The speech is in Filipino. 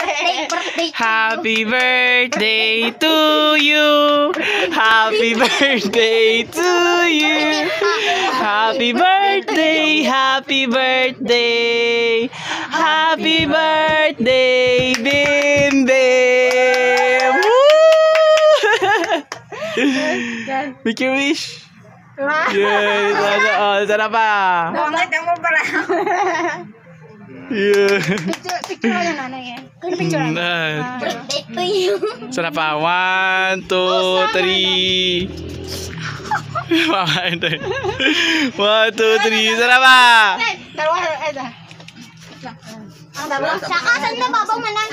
birthday, birthday. Happy birthday to you. Happy birthday to you. Happy birthday, happy birthday. Happy birthday, Bim Bim. Make your wish. Yeah, sana, oh, sana pa. Bakit mo para? Iya. Picture ya? ah. oh, ya? eh, aja eh, ya. Kan picture. Nah. Birthday to you. Serapa one, two, three. Mama ente. One, two, three. Serapa? Darwah ada. Saka sanda babang manan.